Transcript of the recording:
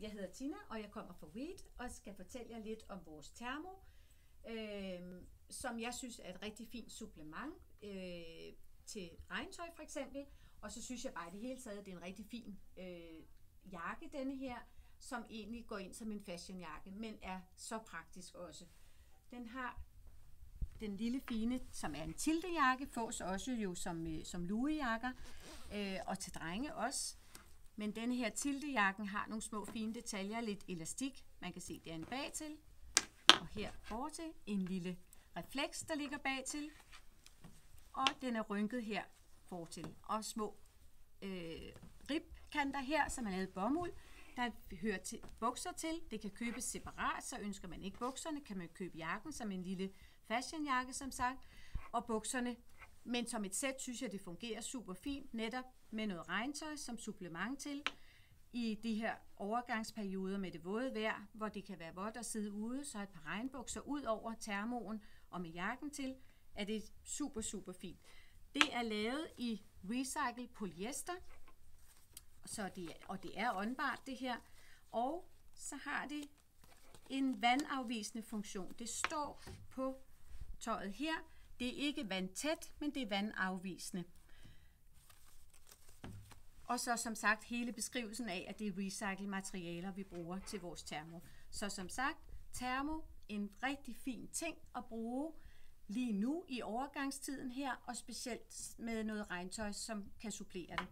Jeg hedder Tina, og jeg kommer fra Weed og skal fortælle jer lidt om vores termo, øh, som jeg synes er et rigtig fint supplement øh, til regntøj for eksempel. Og så synes jeg bare i det hele taget, at det er en rigtig fin øh, jakke, denne her, som egentlig går ind som en fashionjakke, men er så praktisk også. Den har den lille fine, som er en tiltejakke, fås også jo som, øh, som luejakker, øh, og til drenge også. Men denne her tiltejakken har nogle små fine detaljer, lidt elastik. Man kan se, det er en. Og her til en lille refleks, der ligger bagtil. Og den er rynket her fortil. Og små øh, ribkanter her, som er lavet bomuld. Der hører til, bukser til. Det kan købes separat, så ønsker man ikke bukserne, kan man købe jakken som en lille fashionjakke, som sagt. Og bukserne men som et sæt synes jeg, det fungerer super fint, netop med noget regntøj som supplement til i de her overgangsperioder med det våde vejr, hvor det kan være vådt at sidde ude, så et par regnbukser ud over termoen og med jakken til, er det super, super fint. Det er lavet i recycle polyester, så det, og det er åndbart det her, og så har det en vandafvisende funktion. Det står på tøjet her, det er ikke vandtæt, men det er vandafvisende. Og så som sagt hele beskrivelsen af, at det er recycled materialer, vi bruger til vores termo. Så som sagt, termo en rigtig fin ting at bruge lige nu i overgangstiden her, og specielt med noget regntøj, som kan supplere det.